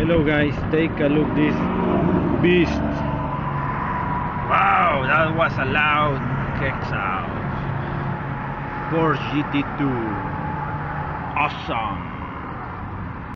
Hello guys, take a look this beast. Wow, that was a loud kick sound. Porsche GT2. Awesome.